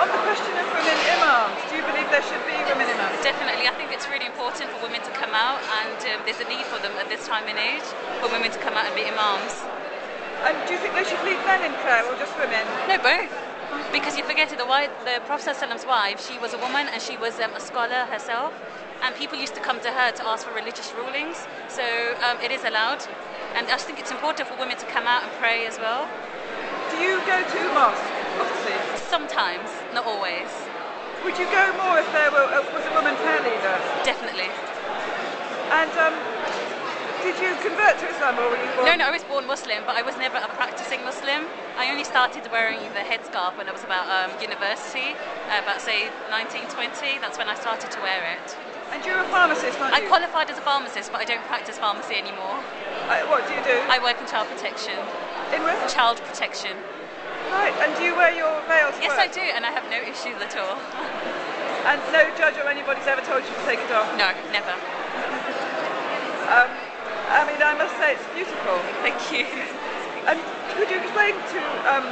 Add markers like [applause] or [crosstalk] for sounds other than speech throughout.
on the question of women imams, do you believe there should be women imams? Definitely, I think it's really important for women to come out, and um, there's a need for them at this time and age for women to come out and be imams. And do you think they should lead men in prayer or just women? No, both. Because you forget it, the, wife, the Prophet Prophet's wife, she was a woman and she was um, a scholar herself, and people used to come to her to ask for religious rulings. So um, it is allowed, and I think it's important for women to come out and pray as well. Do you go to mosque, obviously? Sometimes, not always. Would you go more if there were, uh, was a woman prayer leader? Definitely. And um, did you convert to Islam or were you born? No, no, I was born Muslim, but I was never a practicing Muslim. I only started wearing the headscarf when I was about um, university, uh, about say 1920. That's when I started to wear it. And you're a pharmacist, aren't you? I qualified as a pharmacist, but I don't practice pharmacy anymore. Uh, what do you do? I work in child protection. In what? Child protection. Right, and do you wear your veil Yes, work? I do, and I have no issues at all. [laughs] and no judge or anybody's ever told you to take it off? No, never. um, I mean, I must say it's beautiful. Thank you. And could you explain to um,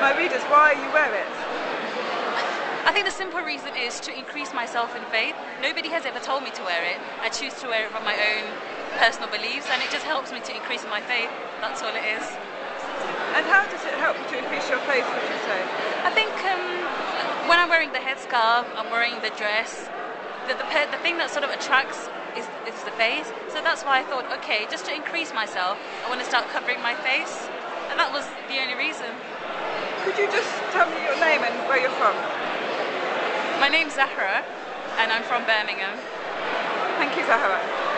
my readers why you wear it? I think the simple reason is to increase myself in faith. Nobody has ever told me to wear it. I choose to wear it from my own personal beliefs, and it just helps me to increase my faith. That's all it is. And how does it help you to increase your faith, would you say? I think um, when I'm wearing the headscarf, I'm wearing the dress, the, the, the thing that sort of attracts is, is the face. So that's why I thought, okay, just to increase myself, I want to start covering my face. And that was the only reason. Could you just tell me your name and where you're from? My name's Zahra, and I'm from Birmingham. Thank you, Zahra.